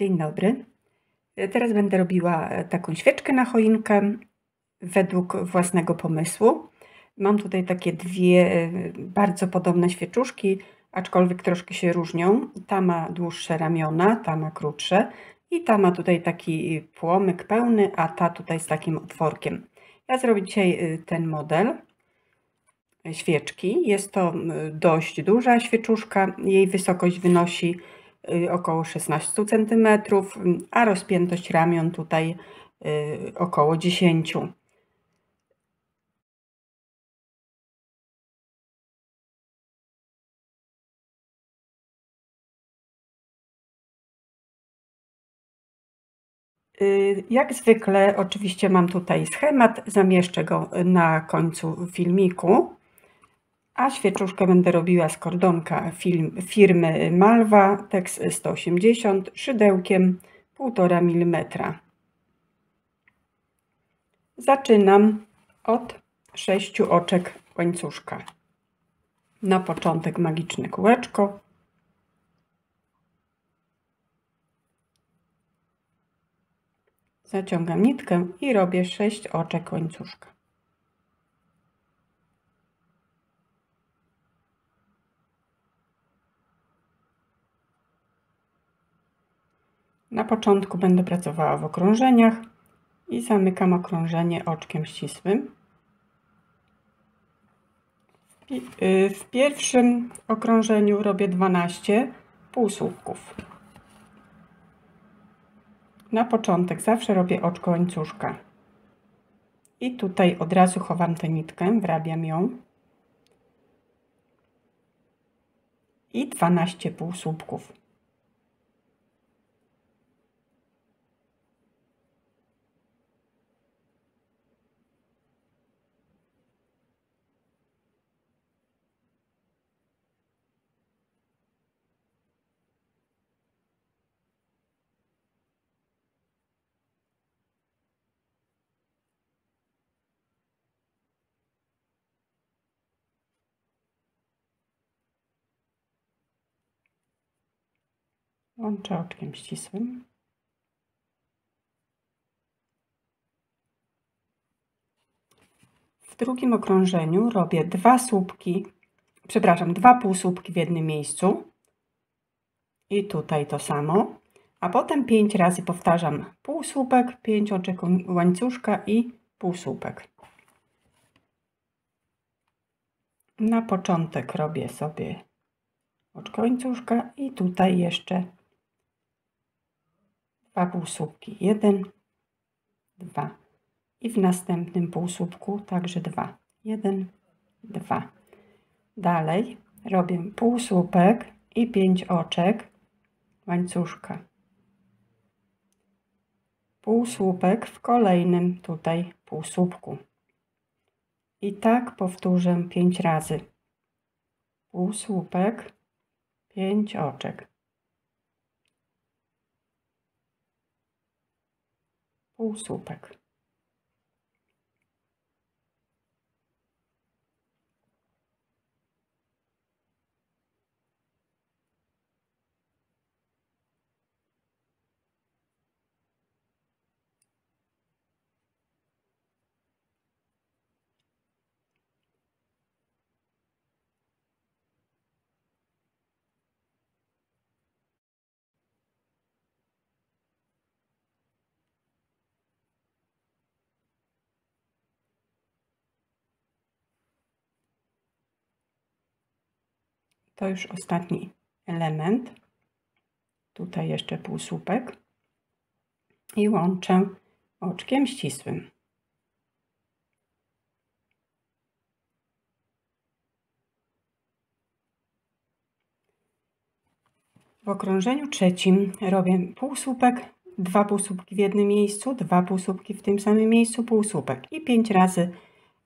Dzień dobry. Teraz będę robiła taką świeczkę na choinkę według własnego pomysłu. Mam tutaj takie dwie e, bardzo podobne świeczuszki, aczkolwiek troszkę się różnią. Ta ma dłuższe ramiona, ta ma krótsze i ta ma tutaj taki płomyk pełny, a ta tutaj z takim otworkiem. Ja zrobię dzisiaj e, ten model świeczki. Jest to dość duża świeczuszka. Jej wysokość wynosi około 16 cm, a rozpiętość ramion tutaj y, około 10 y, Jak zwykle, oczywiście mam tutaj schemat, zamieszczę go na końcu filmiku a świeczuszkę będę robiła z kordonka firmy Malwa, tekst 180, szydełkiem 1,5 mm. Zaczynam od sześciu oczek łańcuszka. Na początek magiczne kółeczko. Zaciągam nitkę i robię sześć oczek łańcuszka. Na początku będę pracowała w okrążeniach i zamykam okrążenie oczkiem ścisłym. Y, w pierwszym okrążeniu robię 12 półsłupków. Na początek zawsze robię oczko łańcuszka. I tutaj od razu chowam tę nitkę, wrabiam ją. I 12 półsłupków. Łączę oczkiem ścisłym. W drugim okrążeniu robię dwa słupki, przepraszam, dwa półsłupki w jednym miejscu. I tutaj to samo. A potem pięć razy powtarzam półsłupek, pięć oczek łańcuszka i półsłupek. Na początek robię sobie oczko łańcuszka i tutaj jeszcze dwa półsłupki. Jeden, dwa. I w następnym półsłupku także dwa. Jeden, dwa. Dalej robię półsłupek i pięć oczek łańcuszka. Półsłupek w kolejnym tutaj półsłupku. I tak powtórzę pięć razy. Półsłupek, pięć oczek. Półsłupek. To już ostatni element. Tutaj jeszcze półsłupek. I łączę oczkiem ścisłym. W okrążeniu trzecim robię półsłupek, dwa półsłupki w jednym miejscu, dwa półsłupki w tym samym miejscu, półsłupek i pięć razy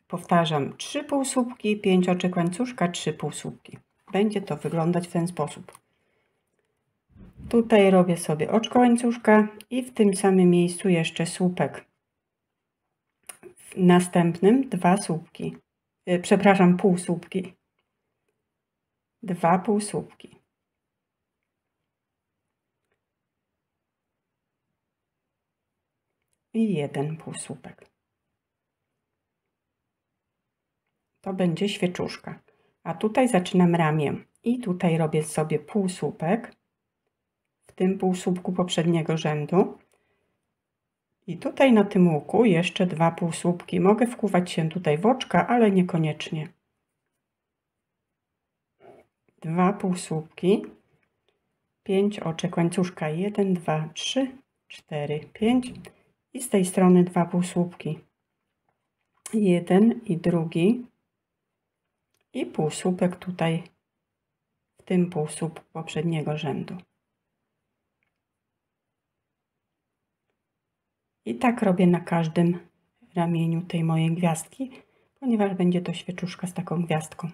powtarzam trzy półsłupki, pięć oczek łańcuszka, trzy półsłupki będzie to wyglądać w ten sposób. Tutaj robię sobie oczko łańcuszka i w tym samym miejscu jeszcze słupek. W następnym dwa słupki. E, przepraszam, półsłupki. Dwa półsłupki. i jeden półsłupek. To będzie świeczuszka. A tutaj zaczynam ramię i tutaj robię sobie półsłupek w tym półsłupku poprzedniego rzędu. I tutaj na tym łuku jeszcze dwa półsłupki. Mogę wkuwać się tutaj w oczka, ale niekoniecznie. Dwa półsłupki, pięć oczek łańcuszka, jeden, dwa, trzy, cztery, pięć i z tej strony dwa półsłupki. Jeden i drugi i półsłupek tutaj w tym półsłupku poprzedniego rzędu. I tak robię na każdym ramieniu tej mojej gwiazdki, ponieważ będzie to świeczuszka z taką gwiazdką.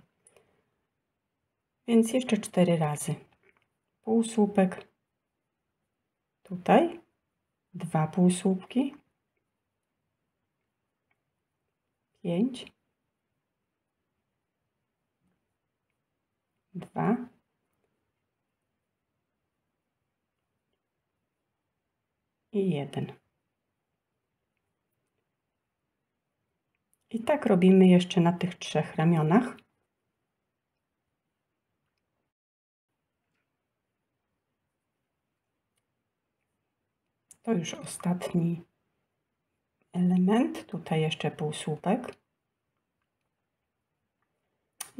Więc jeszcze cztery razy. Półsłupek tutaj, dwa półsłupki, pięć, dwa, i jeden. I tak robimy jeszcze na tych trzech ramionach. To już ostatni element. Tutaj jeszcze półsłupek.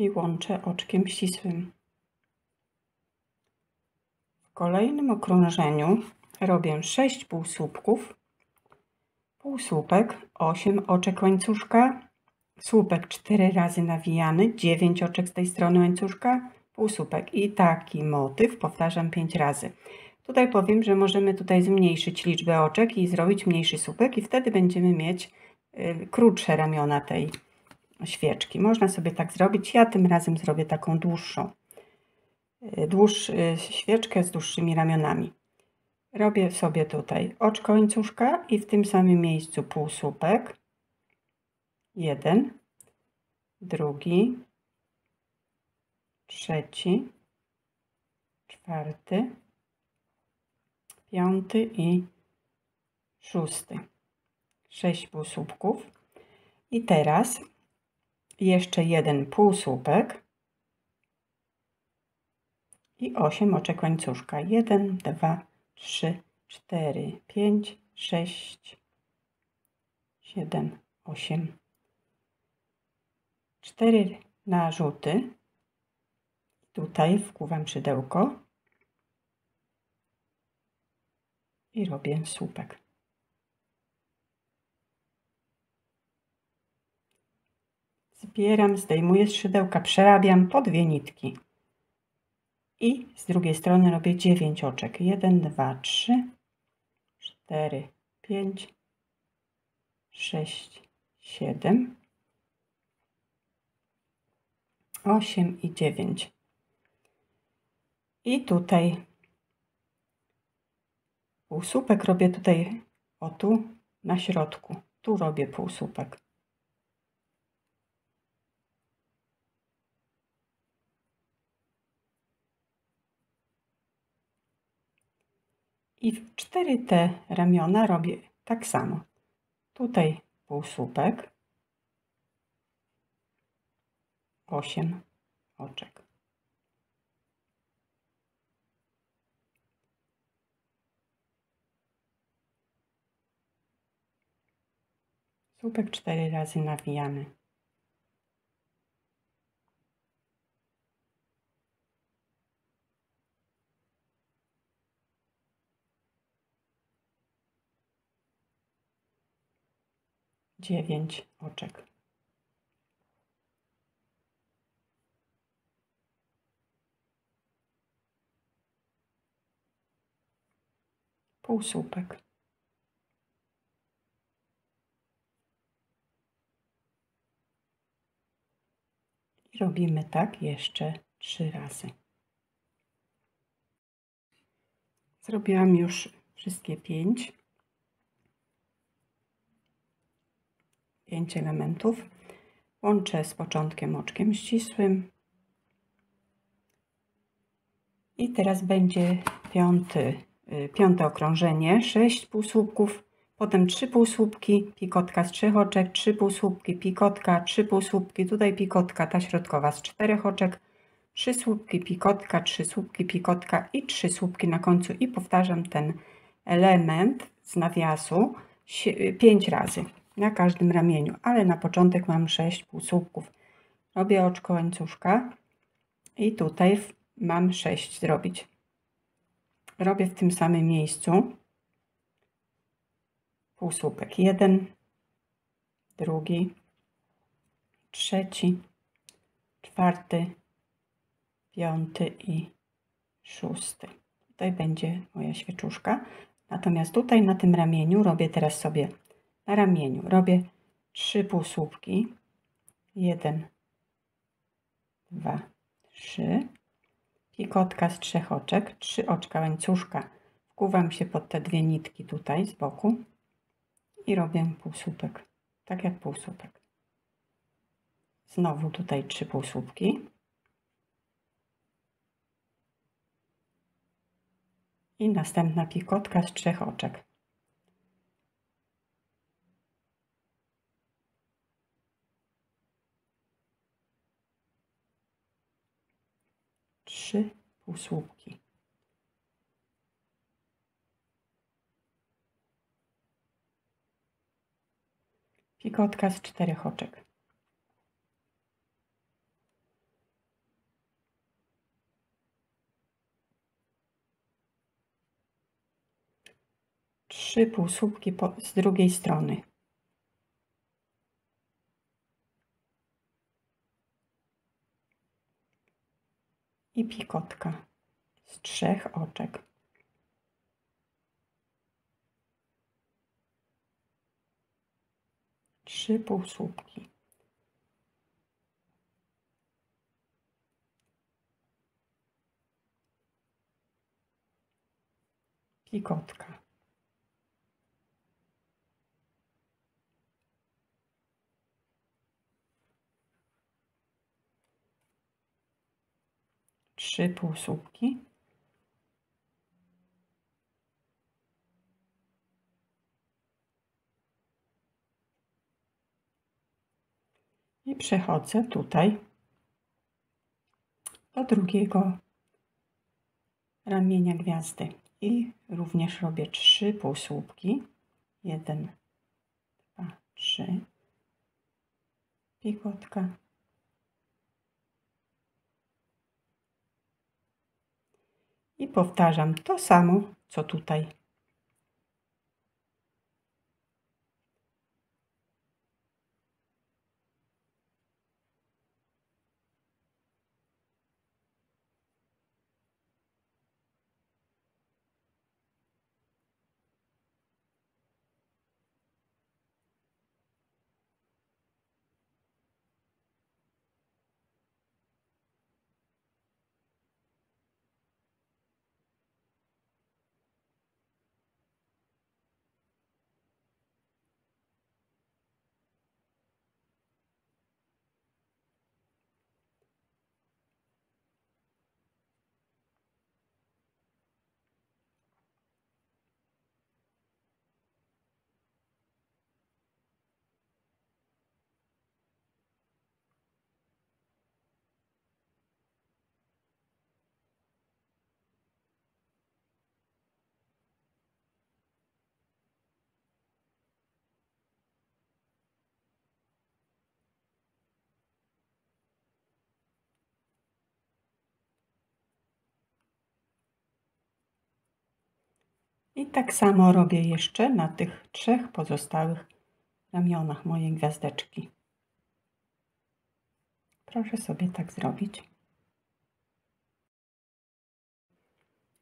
I łączę oczkiem ścisłym. W kolejnym okrążeniu robię 6 półsłupków, półsłupek, 8 oczek łańcuszka, słupek 4 razy nawijany, 9 oczek z tej strony łańcuszka, półsłupek i taki motyw powtarzam 5 razy. Tutaj powiem, że możemy tutaj zmniejszyć liczbę oczek i zrobić mniejszy słupek i wtedy będziemy mieć y, krótsze ramiona tej świeczki. Można sobie tak zrobić. Ja tym razem zrobię taką dłuższą. Y, dłuższ, y, świeczkę z dłuższymi ramionami. Robię sobie tutaj oczko łańcuszka i w tym samym miejscu półsłupek. Jeden, drugi, trzeci, czwarty, piąty i szósty. Sześć półsłupków. I teraz jeszcze jeden półsłupek i osiem oczek łańcuszka. Jeden, dwa, trzy, cztery, pięć, sześć, siedem, osiem. Cztery narzuty. Tutaj wkuwam szydełko i robię słupek. Zbieram, zdejmuję z szydełka, przerabiam po dwie nitki. I z drugiej strony robię 9 oczek. 1, 2, 3, 4, 5, 6, 7, 8 i 9. I tutaj półsłupek robię tutaj, o tu, na środku. Tu robię półsłupek. I w cztery te ramiona robię tak samo. Tutaj półsłupek, osiem oczek. Słupek cztery razy nawijamy. Dziewięć oczek. Półsłupek. I robimy tak jeszcze trzy razy. Zrobiłam już wszystkie pięć. 5 elementów. Łączę z początkiem oczkiem ścisłym. I teraz będzie piąty, y, piąte okrążenie. 6 półsłupków potem 3 półsłupki, pikotka z 3 oczek, 3 półsłupki, pikotka, 3 półsłupki, tutaj pikotka, ta środkowa z 4 oczek, 3 słupki pikotka, 3 słupki pikotka i 3 słupki na końcu i powtarzam ten element z nawiasu 5 razy na każdym ramieniu, ale na początek mam 6 półsłupków. Robię oczko łańcuszka i tutaj mam 6 zrobić. Robię w tym samym miejscu półsłupek. Jeden, drugi, trzeci, czwarty, piąty i szósty. Tutaj będzie moja świeczuszka. Natomiast tutaj na tym ramieniu robię teraz sobie ramieniu robię trzy półsłupki. Jeden, dwa, trzy. Pikotka z trzech oczek, trzy oczka łańcuszka. Wkuwam się pod te dwie nitki tutaj z boku i robię półsłupek, tak jak półsłupek. Znowu tutaj trzy półsłupki. I następna pikotka z trzech oczek. Trzy półsłupki. Pikotka z czterech oczek. Trzy półsłupki po, z drugiej strony. I pikotka z trzech oczek. trzy półsłupki. Pikotka. Trzy półsłupki. i przechodzę tutaj do drugiego ramienia gwiazdy i również robię trzy półsłupki. Jeden, dwa, trzy. Pikotka. I powtarzam to samo, co tutaj. I tak samo robię jeszcze na tych trzech pozostałych ramionach mojej gwiazdeczki. Proszę sobie tak zrobić.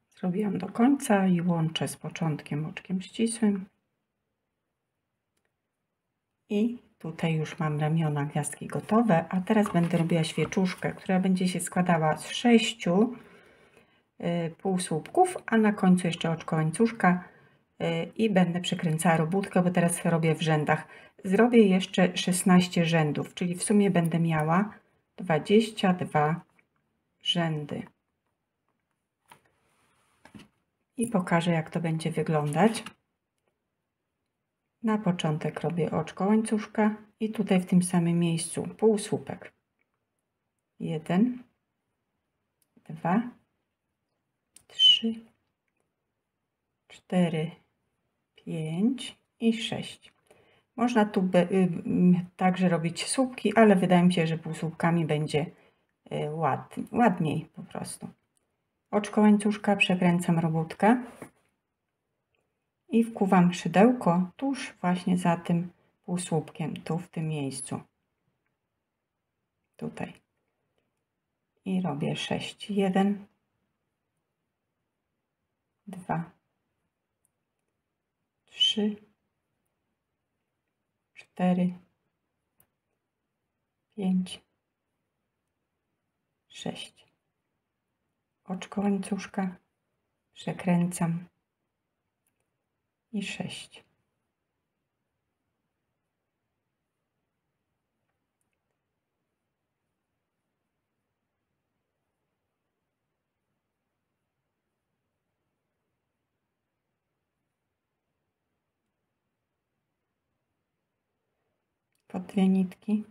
Zrobiłam do końca i łączę z początkiem oczkiem ścisłym. I tutaj już mam ramiona gwiazdki gotowe, a teraz będę robiła świeczuszkę, która będzie się składała z sześciu półsłupków, a na końcu jeszcze oczko łańcuszka y, i będę przekręcała robótkę, bo teraz robię w rzędach. Zrobię jeszcze 16 rzędów, czyli w sumie będę miała 22 rzędy. I pokażę, jak to będzie wyglądać. Na początek robię oczko łańcuszka i tutaj w tym samym miejscu półsłupek. Jeden, dwa, trzy, cztery, pięć i sześć. Można tu be, y, także robić słupki, ale wydaje mi się, że półsłupkami będzie y, ład, ładniej po prostu. Oczko łańcuszka przekręcam robótkę i wkuwam szydełko tuż właśnie za tym półsłupkiem, tu w tym miejscu. Tutaj. I robię 6. 1, 2, 3, 4, 5, 6. Oczko łańcuszka. Przekręcam. I sześć. Po dwie nitki.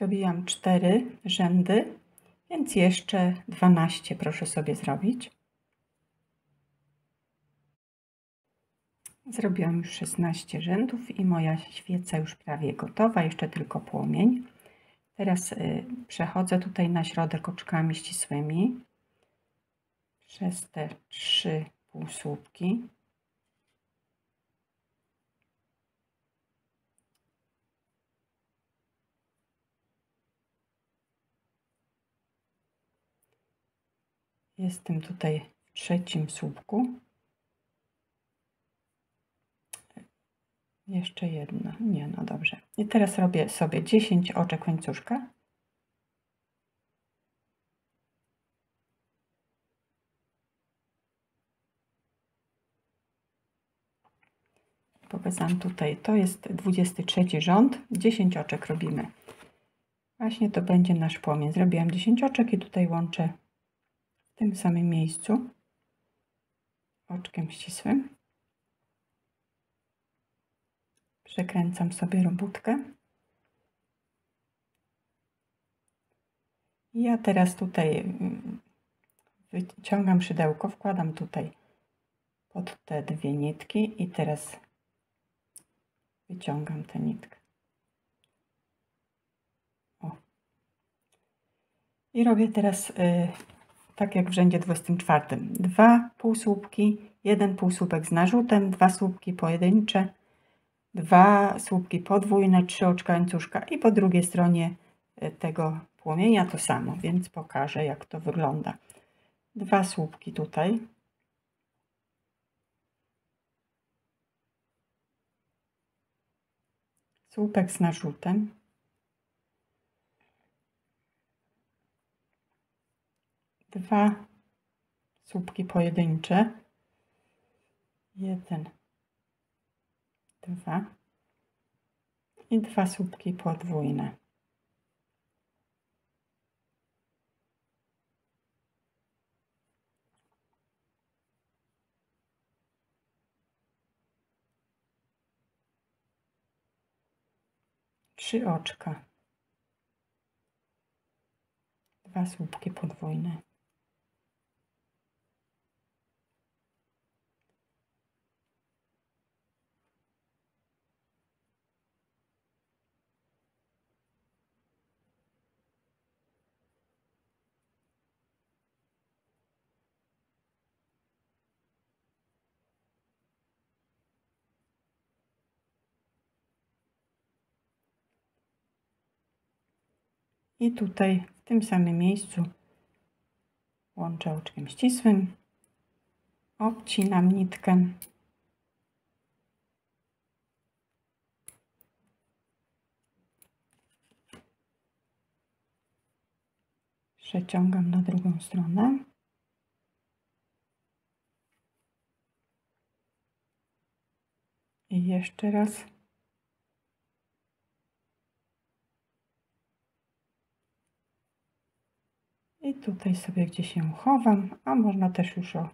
Zrobiłam 4 rzędy, więc jeszcze 12 proszę sobie zrobić. Zrobiłam już 16 rzędów i moja świeca już prawie gotowa, jeszcze tylko płomień. Teraz y, przechodzę tutaj na środek oczkami ścisłymi przez te trzy półsłupki. Jestem tutaj w trzecim słupku. Jeszcze jedno. Nie, no dobrze. I teraz robię sobie 10 oczek łańcuszka. Pokazałam tutaj, to jest 23 rząd, 10 oczek robimy. Właśnie to będzie nasz płomień. Zrobiłam 10 oczek i tutaj łączę tym samym miejscu oczkiem ścisłym. Przekręcam sobie robótkę. Ja teraz tutaj mm, wyciągam szydełko, wkładam tutaj pod te dwie nitki i teraz wyciągam tę nitkę. O. I robię teraz y, tak jak w rzędzie 24. Dwa półsłupki, jeden półsłupek z narzutem, dwa słupki pojedyncze, dwa słupki podwójne, trzy oczka łańcuszka i po drugiej stronie e, tego płomienia to samo, więc pokażę jak to wygląda. Dwa słupki tutaj. Słupek z narzutem. Dwa słupki pojedyncze. Jeden, dwa i dwa słupki podwójne. Trzy oczka. Dwa słupki podwójne. i tutaj w tym samym miejscu łączę oczkiem ścisłym, obcinam nitkę. Przeciągam na drugą stronę. I jeszcze raz tutaj sobie gdzieś się chowam, a można też już o,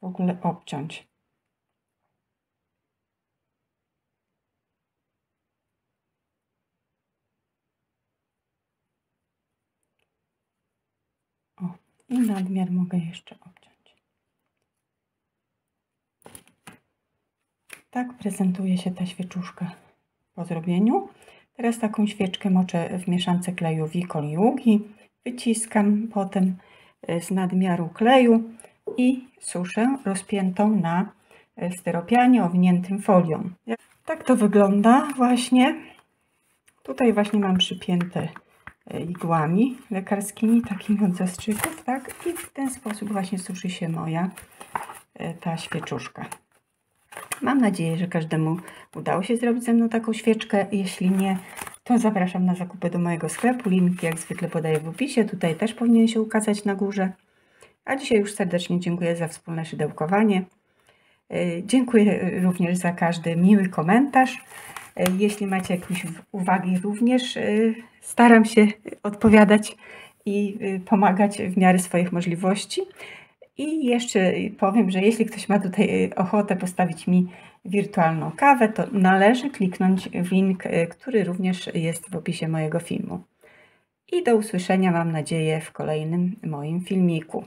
w ogóle obciąć. O, i nadmiar mogę jeszcze obciąć. Tak prezentuje się ta świeczuszka po zrobieniu. Teraz taką świeczkę moczę w mieszance kleju Wikol Yugi. Wyciskam potem e, z nadmiaru kleju i suszę rozpiętą na e, styropianie owiniętym folią. Tak to wygląda właśnie. Tutaj właśnie mam przypięte e, igłami lekarskimi, takimi od zastrzyków, tak? I w ten sposób właśnie suszy się moja ta świeczuszka. Mam nadzieję, że każdemu udało się zrobić ze mną taką świeczkę. Jeśli nie, to zapraszam na zakupy do mojego sklepu. Link jak zwykle podaję w opisie. Tutaj też powinien się ukazać na górze. A dzisiaj już serdecznie dziękuję za wspólne szydełkowanie. E, dziękuję również za każdy miły komentarz. E, jeśli macie jakieś uwagi, również e, staram się odpowiadać i pomagać w miarę swoich możliwości. I jeszcze powiem, że jeśli ktoś ma tutaj ochotę postawić mi wirtualną kawę, to należy kliknąć link, y, który również jest w opisie mojego filmu. I do usłyszenia, mam nadzieję, w kolejnym moim filmiku.